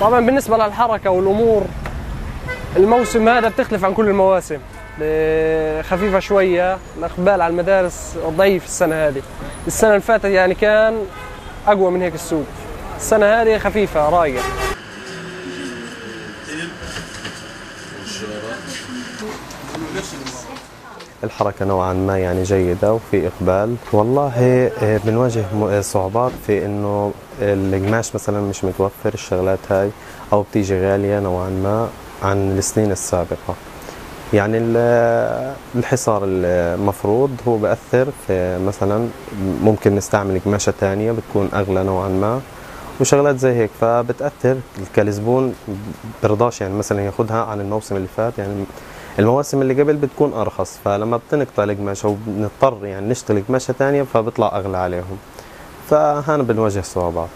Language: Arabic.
طبعا بالنسبة للحركة والأمور الموسم هذا بتختلف عن كل المواسم. خفيفة شوية الإقبال على المدارس ضعيف السنة هذه. السنة اللي فاتت يعني كان أقوى من هيك السوق. السنة هذه خفيفة رايقة. الحركة نوعا ما يعني جيدة وفي إقبال. والله آه، بنواجه آه، صعوبات في إنه القماش مثلا مش متوفر الشغلات هاي أو بتيجي غالية نوعا ما عن السنين السابقة. يعني الحصار المفروض هو بأثر في مثلا ممكن نستعمل قماشة تانية بتكون أغلى نوعا ما وشغلات زي هيك فبتأثر. كالزبون برضاش يعني مثلا ياخذها عن الموسم اللي فات يعني المواسم اللي قبل بتكون أرخص فلما بتنقطع القماشه وبنضطر يعني نشتري قماشة ثانية فبيطلع أغلى عليهم. فهنا بنواجه صعوبات.